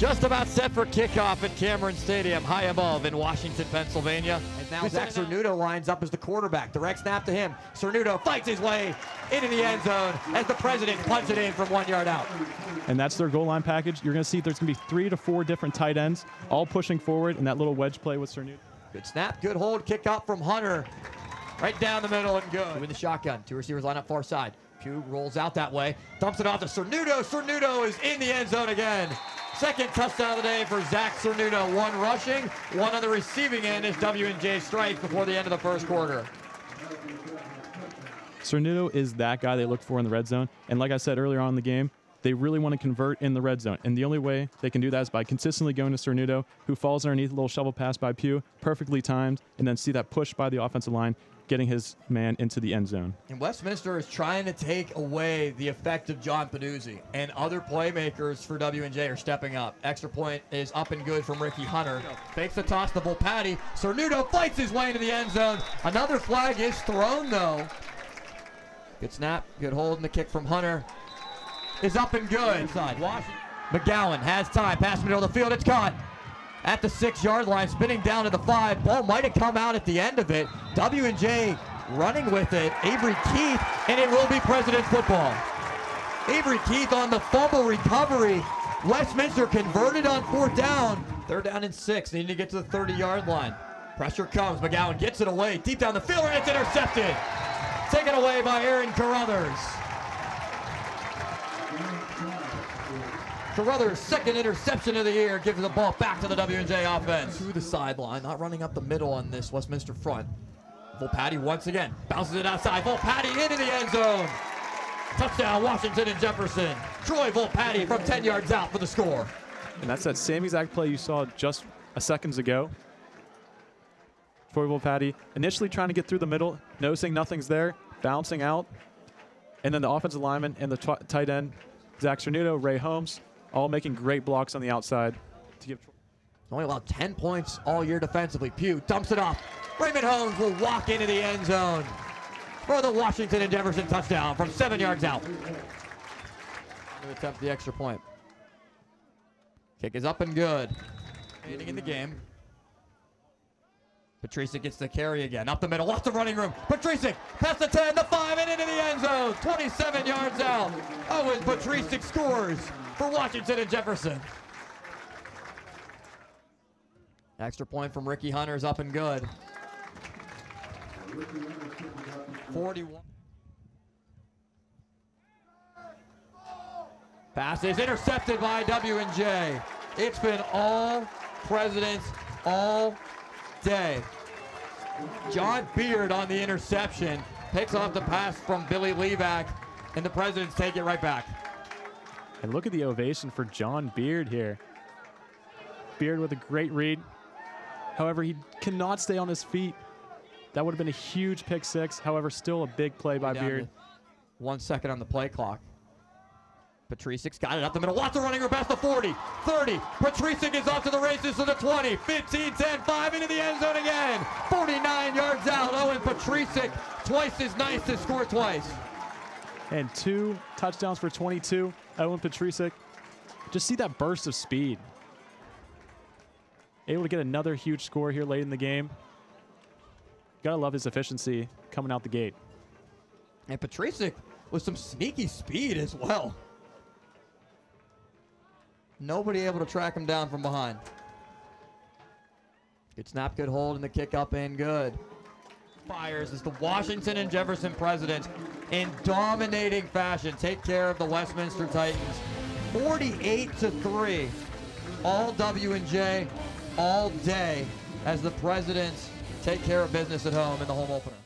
Just about set for kickoff at Cameron Stadium, high above in Washington, Pennsylvania. And now Zach Cernudo lines up as the quarterback. Direct snap to him. Cernudo fights his way into the end zone as the president punts it in from one yard out. And that's their goal line package. You're going to see there's going to be three to four different tight ends, all pushing forward in that little wedge play with Cernudo. Good snap, good hold, kick up from Hunter. Right down the middle and good. With the shotgun. Two receivers line up far side. Pugh rolls out that way. Dumps it off to Cernudo. Cernudo is in the end zone again. Second touchdown of the day for Zach Cernudo. One rushing, one on the receiving end as W&J strikes before the end of the first quarter. Cernudo is that guy they look for in the red zone. And like I said earlier on in the game, they really want to convert in the red zone. And the only way they can do that is by consistently going to Cernudo, who falls underneath a little shovel pass by Pugh, perfectly timed, and then see that push by the offensive line getting his man into the end zone. And Westminster is trying to take away the effect of John Peduzzi, and other playmakers for W&J are stepping up. Extra point is up and good from Ricky Hunter. Fakes the toss to Volpatti. Cernudo fights his way into the end zone. Another flag is thrown, though. Good snap, good hold, and the kick from Hunter is up and good. Inside. McGowan has time, pass middle of the field, it's caught at the six yard line, spinning down to the five. Ball might have come out at the end of it. W&J running with it. Avery Keith, and it will be President's football. Avery Keith on the fumble recovery. Westminster converted on fourth down. Third down and six, needing to get to the 30 yard line. Pressure comes. McGowan gets it away deep down the field, and it's intercepted. Taken away by Aaron Carruthers. Carruthers' second interception of the year gives the ball back to the W&J offense. To the sideline, not running up the middle on this Westminster front. Volpatti once again bounces it outside. Volpatti into the end zone. Touchdown, Washington and Jefferson. Troy Volpatti from 10 yards out for the score. And that's that same exact play you saw just a seconds ago. Troy Volpatti initially trying to get through the middle, noticing nothing's there, bouncing out. And then the offensive lineman and the tight end, Zach Cernudo, Ray Holmes, all making great blocks on the outside to give. Only allowed 10 points all year defensively. Pugh dumps it off. Raymond Holmes will walk into the end zone for the Washington and Jefferson touchdown from seven yards out. Going to attempt the extra point. Kick is up and good. Ending in the game. Patrisik gets the carry again. Up the middle. Lots of running room. Patrisik past the 10, the 5, and into the end zone. 27 yards out. Owen Patrisik scores for Washington and Jefferson. Extra point from Ricky Hunter is up and good. 41. Pass is intercepted by W&J. It's been all presidents all day. John Beard on the interception. Picks off the pass from Billy Levac, and the Presidents take it right back. And look at the ovation for John Beard here. Beard with a great read. However, he cannot stay on his feet. That would have been a huge pick six. However, still a big play by Beard. One second on the play clock. Patrisik got it up the middle. Lots of running room past the 40, 30. Patrisik is off to the races to the 20, 15, 10, 5 into the end zone again. 49 yards out. Owen Patrisik, twice as nice to score twice. And two touchdowns for 22. Owen Patrisik. Just see that burst of speed. Able to get another huge score here late in the game. Gotta love his efficiency coming out the gate. And Patrisik with some sneaky speed as well. Nobody able to track him down from behind. Good snap, good hold, and the kick up and good. Fires as the Washington and Jefferson Presidents in dominating fashion take care of the Westminster Titans. 48 to 3. All W and J all day as the Presidents take care of business at home in the home opener.